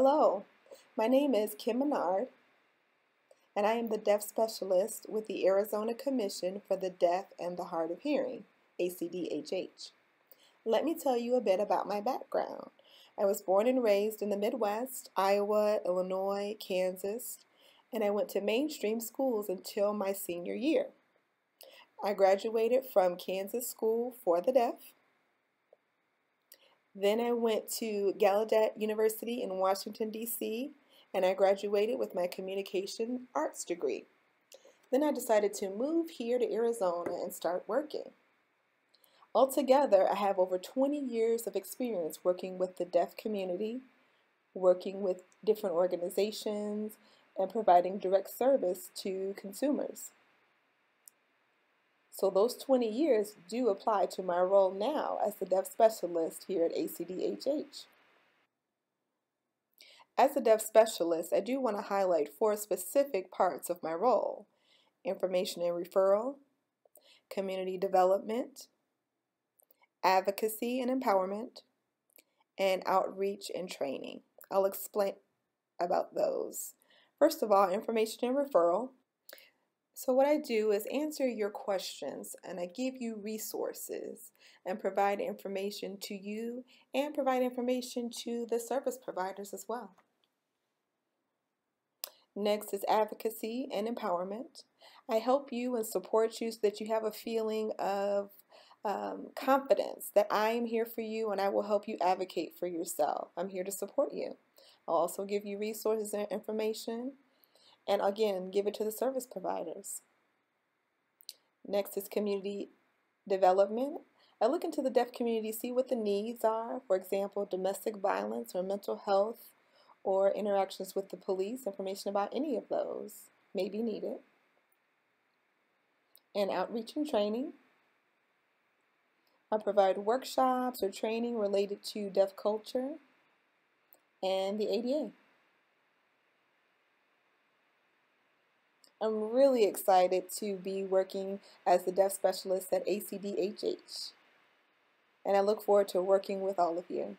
Hello, my name is Kim Minard, and I am the Deaf Specialist with the Arizona Commission for the Deaf and the Hard of Hearing, ACDHH. Let me tell you a bit about my background. I was born and raised in the Midwest, Iowa, Illinois, Kansas, and I went to mainstream schools until my senior year. I graduated from Kansas School for the Deaf then I went to Gallaudet University in Washington, D.C., and I graduated with my communication arts degree. Then I decided to move here to Arizona and start working. Altogether, I have over 20 years of experience working with the deaf community, working with different organizations, and providing direct service to consumers. So those 20 years do apply to my role now as the deaf specialist here at ACDHH. As a deaf specialist, I do want to highlight four specific parts of my role. Information and referral, community development, advocacy and empowerment, and outreach and training. I'll explain about those. First of all, information and referral. So what I do is answer your questions and I give you resources and provide information to you and provide information to the service providers as well. Next is advocacy and empowerment. I help you and support you so that you have a feeling of um, confidence that I am here for you and I will help you advocate for yourself. I'm here to support you. I'll also give you resources and information and again, give it to the service providers. Next is community development. I look into the deaf community, see what the needs are, for example, domestic violence or mental health or interactions with the police, information about any of those may be needed. And outreach and training. I provide workshops or training related to deaf culture and the ADA. I'm really excited to be working as the deaf specialist at ACDHH. And I look forward to working with all of you.